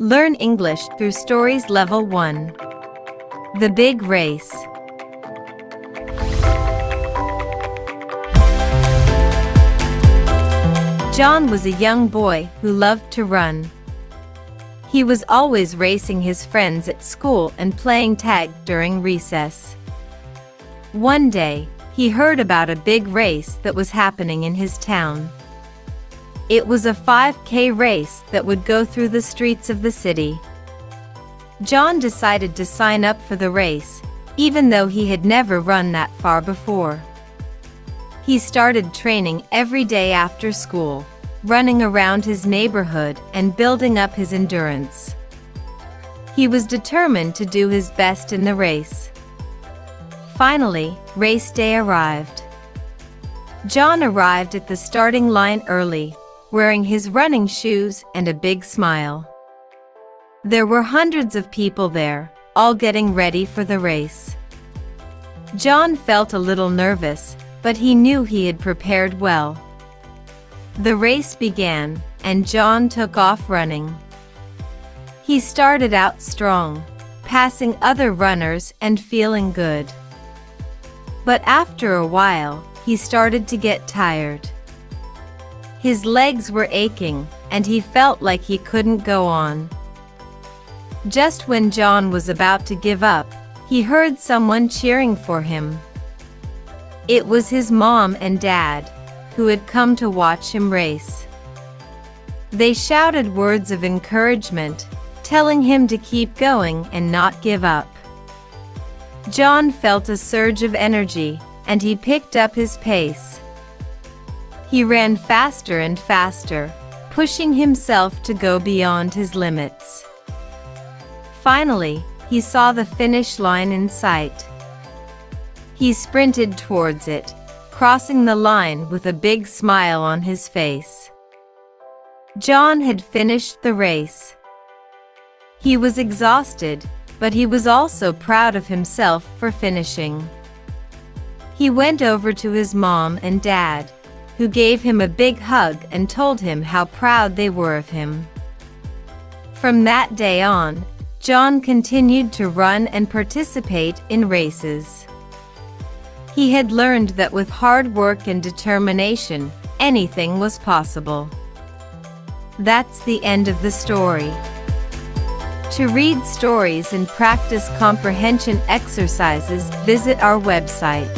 Learn English through Stories Level 1. The Big Race. John was a young boy who loved to run. He was always racing his friends at school and playing tag during recess. One day, he heard about a big race that was happening in his town. It was a 5K race that would go through the streets of the city. John decided to sign up for the race, even though he had never run that far before. He started training every day after school, running around his neighborhood and building up his endurance. He was determined to do his best in the race. Finally, race day arrived. John arrived at the starting line early, wearing his running shoes and a big smile. There were hundreds of people there, all getting ready for the race. John felt a little nervous, but he knew he had prepared well. The race began, and John took off running. He started out strong, passing other runners and feeling good. But after a while, he started to get tired. His legs were aching, and he felt like he couldn't go on. Just when John was about to give up, he heard someone cheering for him. It was his mom and dad, who had come to watch him race. They shouted words of encouragement, telling him to keep going and not give up. John felt a surge of energy, and he picked up his pace. He ran faster and faster, pushing himself to go beyond his limits. Finally, he saw the finish line in sight. He sprinted towards it, crossing the line with a big smile on his face. John had finished the race. He was exhausted, but he was also proud of himself for finishing. He went over to his mom and dad, who gave him a big hug and told him how proud they were of him. From that day on, John continued to run and participate in races. He had learned that with hard work and determination, anything was possible. That's the end of the story. To read stories and practice comprehension exercises, visit our website.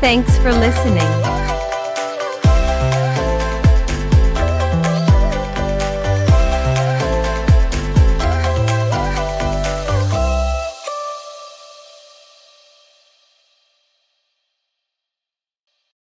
Thanks for listening.